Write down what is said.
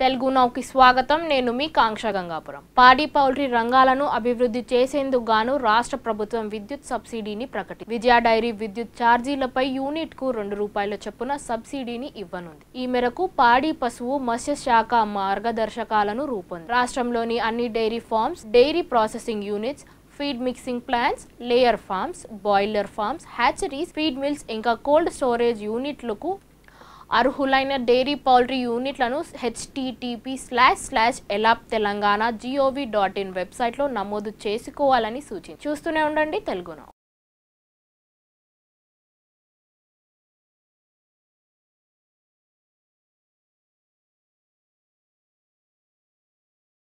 తెలుగు నౌకి స్వాగతం. నేను మీ కాంక్ష గంగాపురం. పాడి పౌల్ట్రీ రంగాలను అభివృద్ధి చేసేందుకు గాను రాష్ట్ర ప్రభుత్వం విద్యుత్ సబ్సిడీని ప్రకటి విజయ డైరీ విద్యుత్ ఛార్జీలపై యూనిట్కు రెండు రూపాయల చొప్పున సబ్సిడీని ఇవ్వనుంది. ఈ మేరకు పాడి పశువు మత్స్య శాఖ మార్గదర్శకాలను రూపొంది రాష్ట్రంలోని అన్ని dairy farms dairy processing units feed mixing plants layer farms broiler farms hatcheries feed mills ఇంకా కోల్డ్ స్టోరేజ్ యూనిట్లకు అర్హులైన డైరీ పౌల్ట్రీ యూనిట్లను హెచ్టిటిపి స్లాష్ స్లాష్ ఎలాప్ తెలంగాణ జిఓవి డాట్ ఇన్ వెబ్సైట్లో నమోదు చేసుకోవాలని సూచించి చూస్తూనే ఉండండి తెలుగునో